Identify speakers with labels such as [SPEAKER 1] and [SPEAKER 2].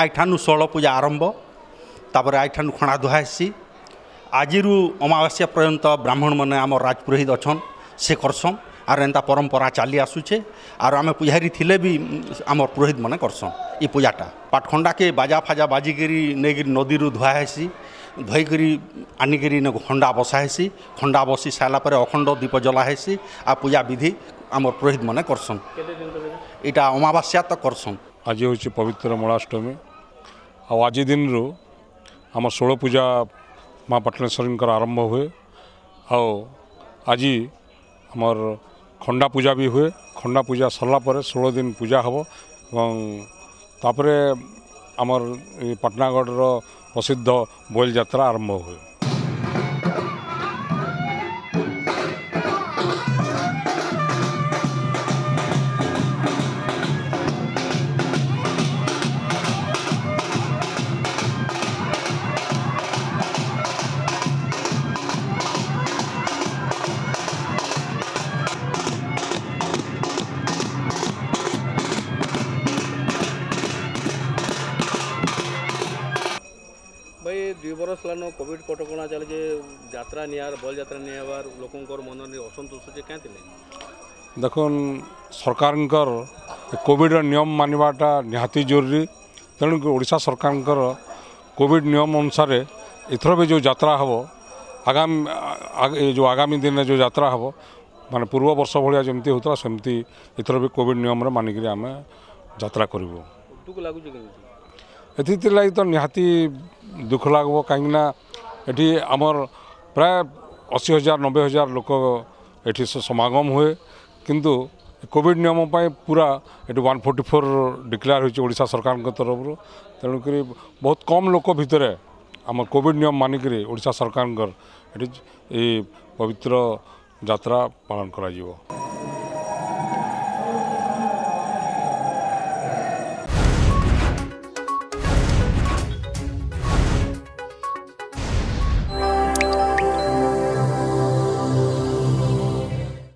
[SPEAKER 1] ଆଇଠାନୁ ଷୋଳ ପୂଜା ଆରମ୍ଭ ତାପରେ ଆଇଠାନୁ ଖଣା ଧୁଆ ହେସି ଆଜିରୁ ଅମାବାସ୍ୟା ପର୍ଯ୍ୟନ୍ତ ବ୍ରାହ୍ମଣମାନେ ଆମର ରାଜପୁରୋହିତ ଅଛନ୍ ସେ କରସନ୍ আর এটা পরম্পরা চালি আসুছে আর আমি পূজারী থিলে বি আমার পুরোহিত মানে করসন এই পূজাটা পাটখণ্ডাকে বাজা ফাজা বাজিকি নেই নদীরু ধুয়া হেসি ধোইকি আনিকি খন্ডা বসা হেসি খন্ডা বসি সারা পরে অখণ্ড দীপ জলা হেসি আর পূজা বিধি আমার পুরোহিত মানে করসন এটা অমাবাস্যা
[SPEAKER 2] তো করসন আজ হচ্ছে পবিত্র মূলাষ্টমী আজি দিন আমার ষোল পূজা মা পাটনেশ্বরীঙ্কর আরম্ভ হুয়ে আজি আমার ଖଣ୍ଡା ପୂଜା ବି ହୁଏ ଖଣ୍ଡା ପୂଜା ସରିଲା ପରେ ଷୋହଳ ଦିନ ପୂଜା ହେବ ଏବଂ ତାପରେ ଆମର ପାଟନାଗଡ଼ର ପ୍ରସିଦ୍ଧ ବୋଇଲ ଯାତ୍ରା ଆରମ୍ଭ ହୁଏ
[SPEAKER 3] ভাই ଦୁଇ ବରଷ ହେଲାନ କୋଭିଡ୍ କଟକଣା ଚାଲିଛେ ଯାତ୍ରା ନିଆର ବଲ୍ ଯାତ୍ରା ନିଆ ହେବାର୍ ଲୋକଙ୍କର ମନରେ ଅସନ୍ତୋଷ ଯେ କାଁ ଥିଲେ
[SPEAKER 2] ଦେଖୁନ୍ ସରକାରଙ୍କର କୋଭିଡ୍ର ନିୟମ ମାନିବାଟା ନିହାତି ଜରୁରୀ ତେଣୁକି ଓଡ଼ିଶା ସରକାରଙ୍କର କୋଭିଡ୍ ନିୟମ ଅନୁସାରେ ଏଥର ବି ଯେଉଁ ଯାତ୍ରା ହେବ ଆଗାମୀ ଯେଉଁ ଆଗାମୀ ଦିନରେ ଯେଉଁ ଯାତ୍ରା ହେବ ମାନେ ପୂର୍ବ ବର୍ଷ ଭଳିଆ ଯେମିତି ହେଉଥିଲା ସେମିତି ଏଥର ବି କୋଭିଡ୍ ନିୟମରେ ମାନିକିରି ଆମେ ଯାତ୍ରା କରିବୁ
[SPEAKER 3] ଦୁଃଖ ଲାଗୁଛି କେମିତି
[SPEAKER 2] ଏଥିଥିଲାଗି ତ ନିହାତି ଦୁଃଖ ଲାଗିବ କାହିଁକିନା ଏଠି ଆମର ପ୍ରାୟ ଅଶୀ ହଜାର ନବେ ହଜାର ଲୋକ ଏଠି ସମାଗମ ହୁଏ କିନ୍ତୁ କୋଭିଡ଼ ନିୟମ ପାଇଁ ପୁରା ଏଠି ୱାନ୍ ଫୋର୍ଟି ଫୋର୍ ଡିକ୍ଲେୟାର ହୋଇଛି ଓଡ଼ିଶା ସରକାରଙ୍କ ତରଫରୁ ତେଣୁକରି ବହୁତ କମ୍ ଲୋକ ଭିତରେ ଆମ କୋଭିଡ଼ ନିୟମ ମାନିକରି ଓଡ଼ିଶା ସରକାରଙ୍କର ଏଠି ଏଇ ପବିତ୍ର ଯାତ୍ରା ପାଳନ କରାଯିବ